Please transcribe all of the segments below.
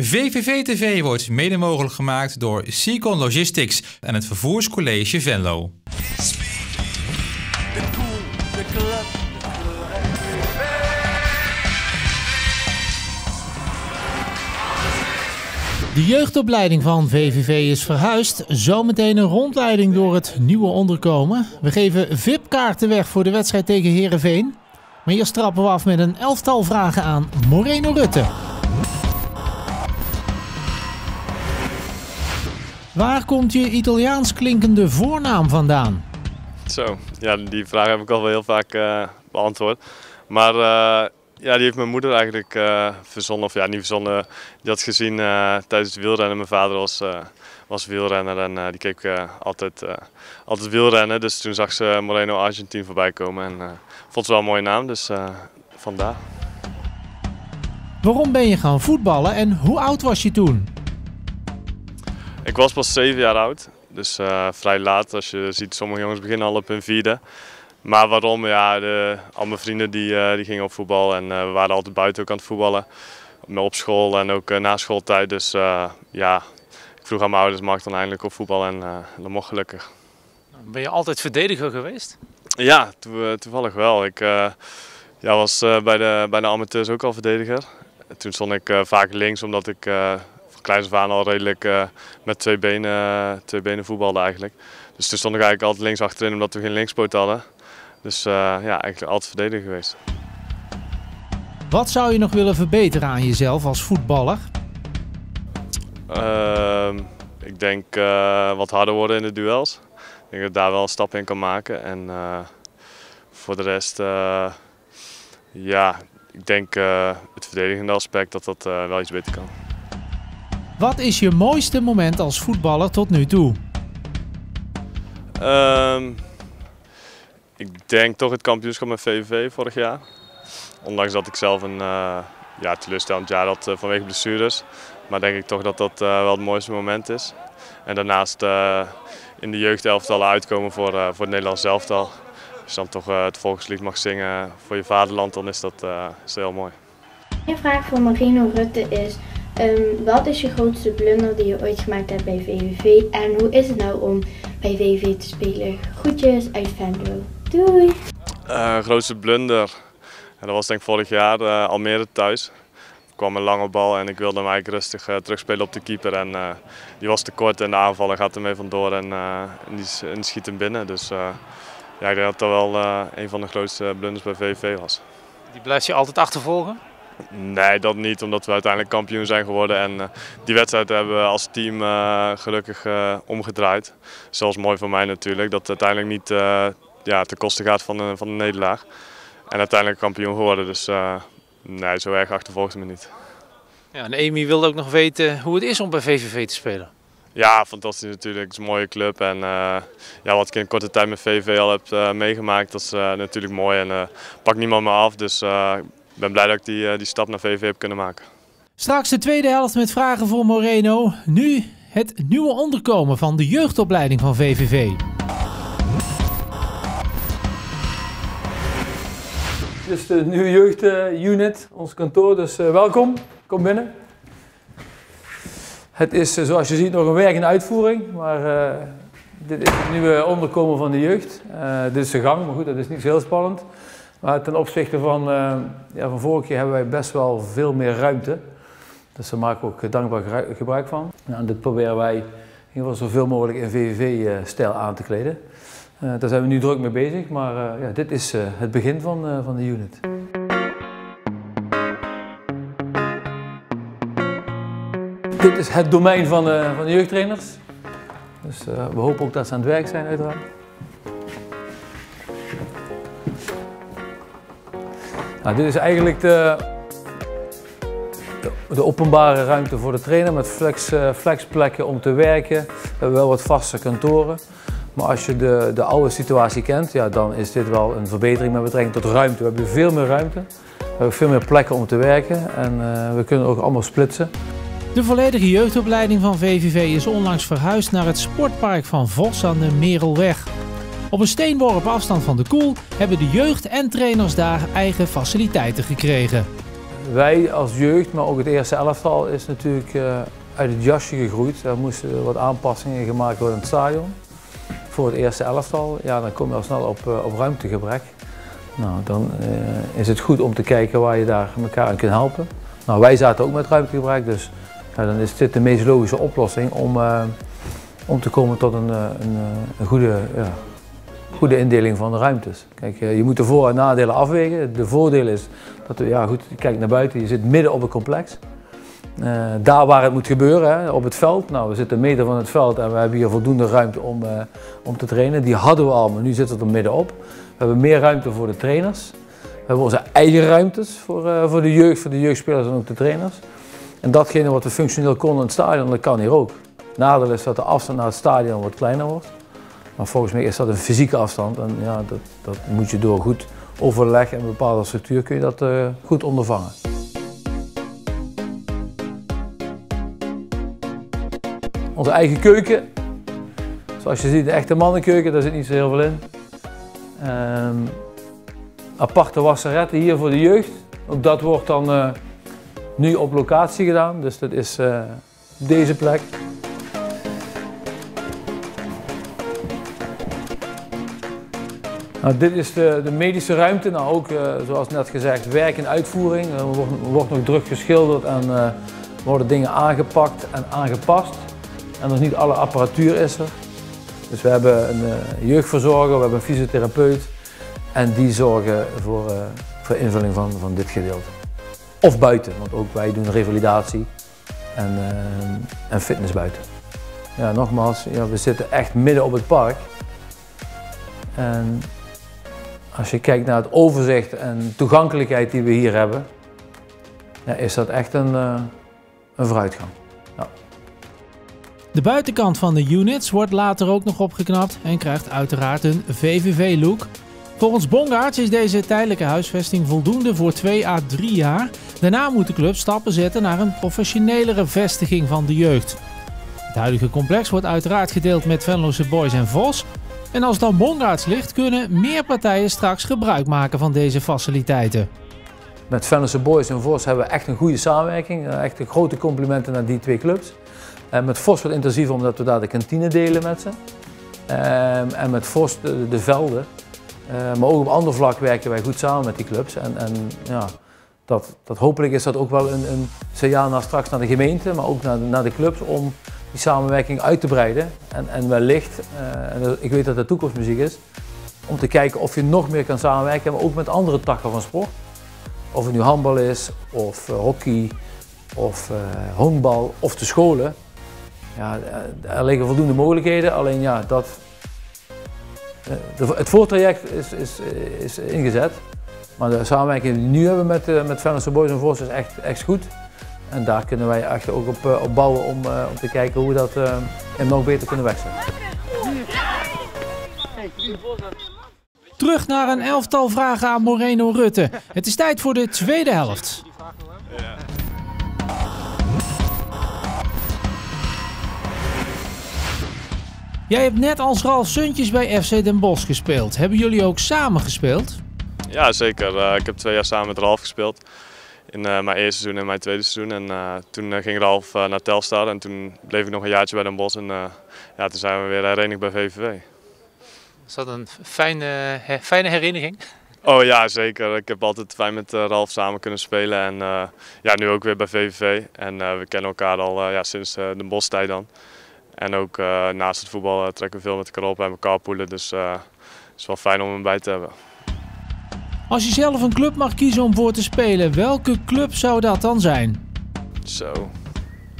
VVV TV wordt mede mogelijk gemaakt door Seacon Logistics en het Vervoerscollege Venlo. De jeugdopleiding van VVV is verhuisd. Zometeen een rondleiding door het nieuwe onderkomen. We geven VIP-kaarten weg voor de wedstrijd tegen Herenveen. Maar hier trappen we af met een elftal vragen aan Moreno Rutte. Waar komt je Italiaans klinkende voornaam vandaan? Zo, ja, die vraag heb ik al wel heel vaak uh, beantwoord. Maar uh, ja, die heeft mijn moeder eigenlijk uh, verzonnen, of ja, niet verzonnen. Die had gezien tijdens het wielrennen. Mijn vader was, was wielrenner en die keek altijd, altijd wielrennen. Dus toen zag ze Moreno Argentine voorbij komen en vond ze wel een mooie naam, dus vandaar. Waarom ben je gaan voetballen en hoe oud was je toen? Ik was pas zeven jaar oud, dus uh, vrij laat. Als je ziet, sommige jongens beginnen al op hun vierde. Maar waarom? Ja, de, al mijn vrienden die, uh, die gingen op voetbal en uh, we waren altijd buiten ook aan het voetballen. Op school en ook na schooltijd. Dus ja, ik vroeg aan mijn ouders, mag ik dan eindelijk op voetbal en dat mocht gelukkig. Ben je altijd verdediger geweest? Ja, to toevallig wel. Ik ja, was bij, de, bij de amateurs ook al verdediger. Toen stond ik vaak links omdat ik kleins af aan al redelijk uh, met twee benen, twee benen voetbalde eigenlijk. Dus toen stond ik eigenlijk altijd links achterin omdat we geen linkspoot hadden. Dus uh, ja, eigenlijk altijd verdediger geweest. Wat zou je nog willen verbeteren aan jezelf als voetballer? Uh, ik denk uh, wat harder worden in de duels. Ik denk dat ik daar wel een stap in kan maken. En voor de rest, ja, ik denk het verdedigende aspect dat dat wel iets beter kan. Wat is je mooiste moment als voetballer tot nu toe? Um, ik denk toch het kampioenschap met VVV vorig jaar. Ondanks dat ik zelf een uh, ja, teleurstellend jaar had uh, vanwege blessures. Maar denk ik toch dat dat uh, wel het mooiste moment is. En daarnaast in de jeugdelftallen uitkomen voor, voor het Nederlands elftal. Als je dan toch het volkslied mag zingen voor je vaderland, dan is dat, is dat heel mooi. Mijn vraag voor Marino Rutte is, Um, wat is je grootste blunder die je ooit gemaakt hebt bij VVV en hoe is het nou om bij VVV te spelen? Groetjes uit Venlo. Doei! Uh, grootste blunder? dat was denk ik vorig jaar uh, Almere thuis. Er kwam een lange bal en ik wilde hem eigenlijk rustig uh, terugspelen op de keeper. En die was te kort en de aanvaller gaat ermee vandoor en, en, die, en die schiet hem binnen. Dus ja, ik denk dat dat wel een van de grootste blunders bij VVV was. Die blijft je altijd achtervolgen? Nee, dat niet, omdat we uiteindelijk kampioen zijn geworden. En uh, die wedstrijd hebben we als team uh, gelukkig uh, omgedraaid. Zoals mooi voor mij natuurlijk, dat het uiteindelijk niet ja, ten koste gaat van de, van de nederlaag. En uiteindelijk kampioen geworden, dus nee, zo erg achtervolgt me niet. Ja, en Amy wilde ook nog weten hoe het is om bij VVV te spelen. Ja, fantastisch natuurlijk. Het is een mooie club. En ja, wat ik in korte tijd met VVV al heb meegemaakt, dat is natuurlijk mooi. En pak niemand me af, dus ik ben blij dat ik die, eh, die stap naar VV heb kunnen maken. Straks de tweede helft met vragen voor Moreno. Nu het nieuwe onderkomen van de jeugdopleiding van VVV. Dit is de nieuwe jeugdunit, ons kantoor, dus uh, welkom. Kom binnen. Het is uh, zoals je ziet nog een werk in uitvoering, maar uh, dit is het nieuwe onderkomen van de jeugd. dit is de gang, maar goed, dat is niet zo heel spannend. Maar ten opzichte van, uh, ja, van vorige keer hebben wij best wel veel meer ruimte. Dus daar maken we ook dankbaar gebruik van. Dit proberen wij in ieder geval zoveel mogelijk in VVV-stijl aan te kleden. Uh, daar zijn we nu druk mee bezig, maar ja, dit is het begin van, van de unit. Dit is het domein van, van de jeugdtrainers. Dus we hopen ook dat ze aan het werk zijn uiteraard. Nou, dit is eigenlijk de, de, openbare ruimte voor de trainer met flex, uh, flexplekken om te werken. We hebben wel wat vaste kantoren. Maar als je de, de oude situatie kent, ja, dan is dit wel een verbetering met betrekking tot ruimte. We hebben veel meer ruimte. We hebben veel meer plekken om te werken en uh, we kunnen ook allemaal splitsen. De volledige jeugdopleiding van VVV is onlangs verhuisd naar het sportpark van Vos aan de Merelweg. Op een steenworp afstand van de koel hebben de jeugd en trainers daar eigen faciliteiten gekregen. wij als jeugd, maar ook het eerste elftal, is natuurlijk uh, uit het jasje gegroeid. Er moesten wat aanpassingen gemaakt worden in het stadion. Voor het eerste elftal, ja, dan kom je al snel op, uh, op ruimtegebrek. Nou, dan uh, is het goed om te kijken waar je daar elkaar aan kunt helpen. Nou, wij zaten ook met ruimtegebrek, dus ja, dan is dit de meest logische oplossing om, om te komen tot een, een, een goede ja, goede indeling van de ruimtes. Kijk, eh, je moet de voor- en nadelen afwegen. De voordeel is dat we, ja goed, je kijkt naar buiten, je zit midden op het complex. Uh, daar waar het moet gebeuren, hè, op het veld. Nou, we zitten meter van het veld en we hebben hier voldoende ruimte om, om te trainen. Die hadden we al, maar nu zit het er middenop. We hebben meer ruimte voor de trainers. We hebben onze eigen ruimtes voor, voor de jeugd, voor de jeugdspelers en ook de trainers. En datgene wat we functioneel konden in het stadion, dat kan hier ook. Nadeel is dat de afstand naar het stadion wat kleiner wordt. Maar volgens mij is dat een fysieke afstand en ja, dat, dat moet je door goed overleg en een bepaalde structuur kun je dat uh, goed ondervangen. Onze eigen keuken. Zoals je ziet, de echte mannenkeuken, daar zit niet zo heel veel in. Um, aparte wasseretten hier voor de jeugd. Ook dat wordt dan uh, nu op locatie gedaan, dus dat is uh, deze plek. Nou, dit is de, de, medische ruimte. Nou, ook uh, zoals net gezegd, werk en uitvoering. Er wordt, nog druk geschilderd en uh, worden dingen aangepakt en aangepast. En dus niet alle apparatuur is er. Dus we hebben een jeugdverzorger, we hebben een fysiotherapeut. En die zorgen voor, voor invulling van, van dit gedeelte. Of buiten, want ook wij doen revalidatie en, en fitness buiten. Ja, nogmaals, ja, we zitten echt midden op het park. En als je kijkt naar het overzicht en toegankelijkheid die we hier hebben, ja, is dat echt een, uh, een vooruitgang. Ja. De buitenkant van de units wordt later ook nog opgeknapt en krijgt uiteraard een VVV-look. Volgens Bongaerts is deze tijdelijke huisvesting voldoende voor 2 à 3 jaar. Daarna moet de club stappen zetten naar een professionelere vestiging van de jeugd. Het huidige complex wordt uiteraard gedeeld met Venlose Boys en Vos, en als dan Bongaards ligt, kunnen meer partijen straks gebruik maken van deze faciliteiten. Met Venlose Boys en Vos hebben we echt een goede samenwerking. Echt een grote complimenten naar die twee clubs. En met Vos wat intensiever omdat we daar de kantine delen met ze. En met Vos de, de velden. Maar ook op ander vlak werken wij goed samen met die clubs. En, en ja, dat, dat hopelijk is dat ook wel een, een signaal naar straks naar de gemeente, maar ook naar de, naar de clubs om die samenwerking uit te breiden. En, en wellicht, en ik weet dat het toekomstmuziek is, om te kijken of je nog meer kan samenwerken, maar ook met andere takken van sport. Of het nu handbal is, of uh, hockey, of uh, honkbal, of de scholen. Ja, er liggen voldoende mogelijkheden, alleen ja, dat, het voortraject is, is, is ingezet. Maar de samenwerking die we nu hebben met, met Boys en Vos is echt, echt goed. En daar kunnen wij echt ook op, uh, op bouwen om, uh, om te kijken hoe we dat uh, nog beter kunnen wegzetten. Terug naar een elftal vragen aan Moreno Rutte. Het is tijd voor de tweede helft. Jij hebt net als Ralf Suntjes bij FC Den Bosch gespeeld. Hebben jullie ook samen gespeeld? Ja, zeker. Uh, ik heb twee jaar samen met Ralf gespeeld. In uh, mijn eerste seizoen en mijn tweede seizoen. En uh, toen ging Ralf naar Telstar en toen bleef ik nog een jaartje bij Den Bosch. En ja, toen zijn we weer herenigd bij VVV. Is dat een fijne, her fijne herinnering? Oh ja, zeker. Ik heb altijd fijn met Ralf samen kunnen spelen. En ja, nu ook weer bij VVV. En we kennen elkaar al ja, sinds de Den tijd dan. En ook naast het voetbal trekken we veel met elkaar op en elkaar poelen. Dus het is wel fijn om hem bij te hebben. Als je zelf een club mag kiezen om voor te spelen, welke club zou dat dan zijn? Zo,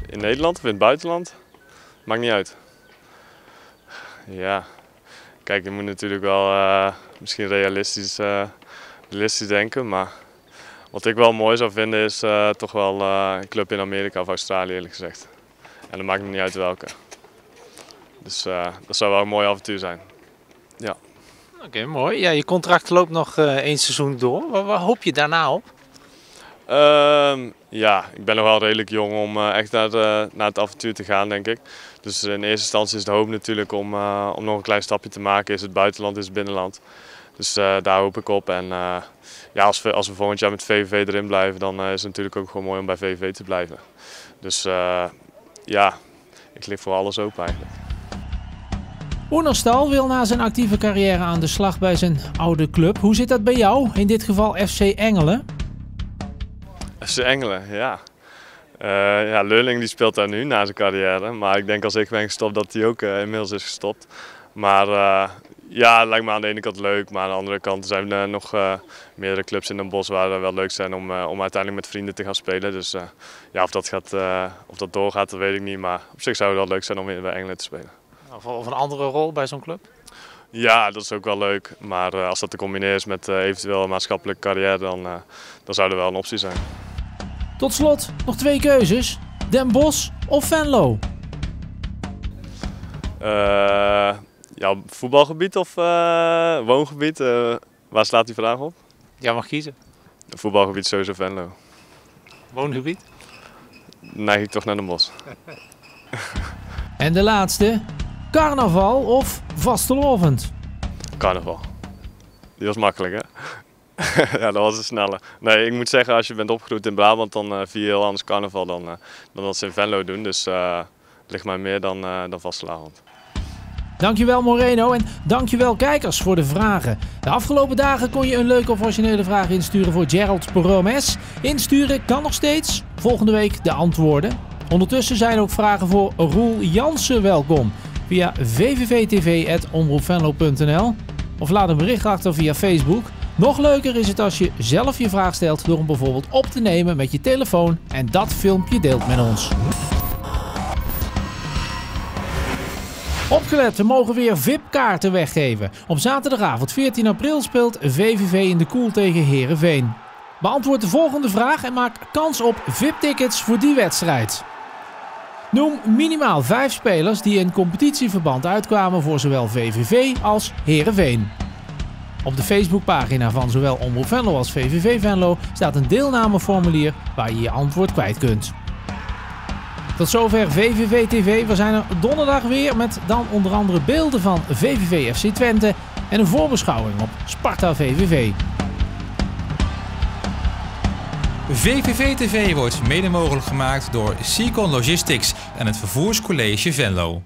in Nederland of in het buitenland? Maakt niet uit. Ja, kijk, je moet natuurlijk wel uh, misschien realistisch, uh, realistisch denken, maar wat ik wel mooi zou vinden is uh, toch wel een club in Amerika of Australië eerlijk gezegd. En dat maakt me niet uit welke. Dus dat zou wel een mooi avontuur zijn. Ja. Oké, mooi. Ja, je contract loopt nog uh, één seizoen door. Waar, hoop je daarna op? Uh, ja, ik ben nog wel redelijk jong om uh, echt naar, naar, het avontuur te gaan, denk ik. Dus in eerste instantie is de hoop natuurlijk om, uh, om nog een klein stapje te maken. Is het buitenland, is het binnenland. Dus daar hoop ik op. En ja, als, we, als we volgend jaar met VVV erin blijven, dan is het natuurlijk ook gewoon mooi om bij VVV te blijven. Dus ja, ik lig voor alles open eigenlijk. Oenerstal wil na zijn actieve carrière aan de slag bij zijn oude club. Hoe zit dat bij jou? In dit geval FC Engelen. FC Engelen, ja. Uh, ja, Leurling die speelt daar nu na zijn carrière. Maar ik denk als ik ben gestopt dat hij ook uh, inmiddels is gestopt. Maar uh, ja, het lijkt me aan de ene kant leuk. Maar aan de andere kant zijn er nog meerdere clubs in Den Bosch waar het wel leuk zijn om, om uiteindelijk met vrienden te gaan spelen. Dus ja, of dat, gaat, of dat doorgaat, dat weet ik niet. Maar op zich zou het wel leuk zijn om weer bij Engeland te spelen. Of, of een andere rol bij zo'n club? Ja, dat is ook wel leuk. Maar als dat te combineren is met eventueel een maatschappelijke carrière, dan, dan zou er wel een optie zijn. Tot slot nog twee keuzes. Den Bosch of Venlo? Uh, ja, voetbalgebied of uh, woongebied? Uh, waar slaat die vraag op? Ja, mag kiezen. Voetbalgebied sowieso Venlo. Woongebied? Neig ik toch naar Den Bosch. en de laatste. Carnaval of vastelovend? Carnaval. Die was makkelijk hè? ja, dat was een snelle. Nee, ik moet zeggen, als je bent opgegroeid in Brabant, dan uh, vier je heel anders carnaval dan, uh, dan dat ze in Venlo doen. Dus uh, het ligt mij meer dan, dan vastelavond. Dankjewel Moreno en dankjewel kijkers voor de vragen. De afgelopen dagen kon je een leuke of originele vraag insturen voor Gerald Promes. Insturen kan nog steeds. Volgende week de antwoorden. Ondertussen zijn ook vragen voor Roel Jansen welkom. Via www.tv.omroepvenlo.nl of laat een bericht achter via Facebook. Nog leuker is het als je zelf je vraag stelt door hem bijvoorbeeld op te nemen met je telefoon en dat filmpje deelt met ons. Opgelet, we mogen weer VIP-kaarten weggeven. Op zaterdagavond 14 april speelt VVV in de Koel tegen Herenveen. Beantwoord de volgende vraag en maak kans op VIP-tickets voor die wedstrijd. Noem minimaal 5 spelers die in competitieverband uitkwamen voor zowel VVV als Herenveen. Op de Facebookpagina van zowel Omroep Venlo als VVV Venlo staat een deelnameformulier waar je je antwoord kwijt kunt. Tot zover VVV TV. We zijn er donderdag weer met dan onder andere beelden van VVV FC Twente en een voorbeschouwing op Sparta VVV. VVV TV wordt mede mogelijk gemaakt door Seacon Logistics en het Vervoerscollege Venlo.